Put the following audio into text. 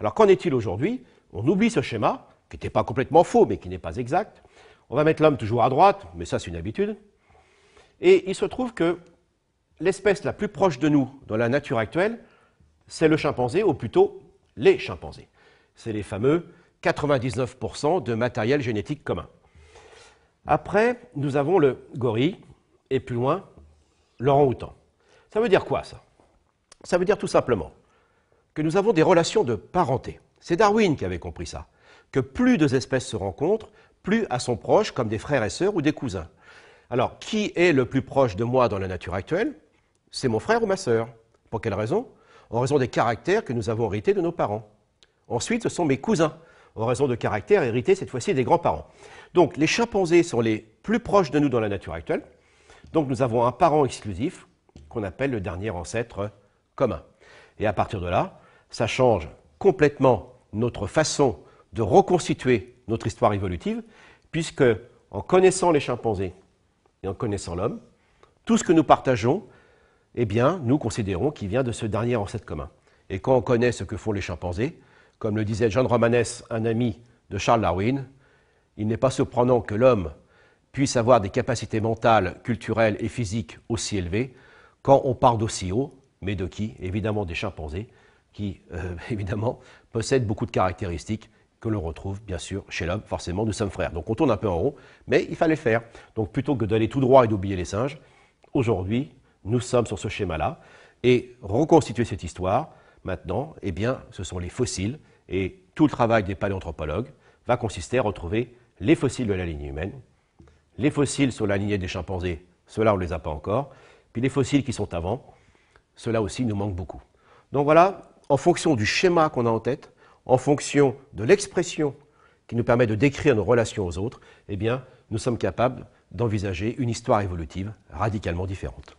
Alors qu'en est-il aujourd'hui? On oublie ce schéma, qui n'était pas complètement faux, mais qui n'est pas exact. On va mettre l'homme toujours à droite, mais ça c'est une habitude. Et il se trouve que l'espèce la plus proche de nous dans la nature actuelle, c'est le chimpanzé, ou plutôt les chimpanzés. C'est les fameux 99% de matériel génétique commun. Après, nous avons le gorille, et plus loin, l'orang-outan. Ça veut dire quoi ça? Ça veut dire tout simplement que nous avons des relations de parenté. C'est Darwin qui avait compris ça, que plus deux espèces se rencontrent, plus elles sont proches comme des frères et sœurs ou des cousins. Alors, qui est le plus proche de moi dans la nature actuelle? C'est mon frère ou ma sœur. Pour quelle raison? En raison des caractères que nous avons hérités de nos parents. Ensuite, ce sont mes cousins, en raison de caractères hérités cette fois-ci des grands-parents. Donc, les chimpanzés sont les plus proches de nous dans la nature actuelle. Donc, nous avons un parent exclusif qu'on appelle le dernier ancêtre commun. Et à partir de là, ça change complètement notre façon de reconstituer notre histoire évolutive, puisque en connaissant les chimpanzés et en connaissant l'homme, tout ce que nous partageons, eh nous considérons qu'il vient de ce dernier ancêtre commun. Et quand on connaît ce que font les chimpanzés, comme le disait John Romanes, un ami de Charles Darwin, il n'est pas surprenant que l'homme puisse avoir des capacités mentales, culturelles et physiques aussi élevées quand on parle d'aussi haut, mais de qui? Évidemment des chimpanzés, qui, euh, évidemment, possèdent beaucoup de caractéristiques que l'on retrouve, bien sûr, chez l'homme. Forcément, nous sommes frères. Donc on tourne un peu en rond, mais il fallait faire. Donc plutôt que d'aller tout droit et d'oublier les singes, aujourd'hui, nous sommes sur ce schéma-là. Et reconstituer cette histoire, maintenant, eh bien, ce sont les fossiles. Et tout le travail des paléanthropologues va consister à retrouver les fossiles de la lignée humaine, les fossiles sur la lignée des chimpanzés, ceux-là, on ne les a pas encore, puis les fossiles qui sont avant, ceux-là aussi nous manquent beaucoup. Donc voilà, en fonction du schéma qu'on a en tête, en fonction de l'expression qui nous permet de décrire nos relations aux autres, eh nous sommes capables d'envisager une histoire évolutive radicalement différente.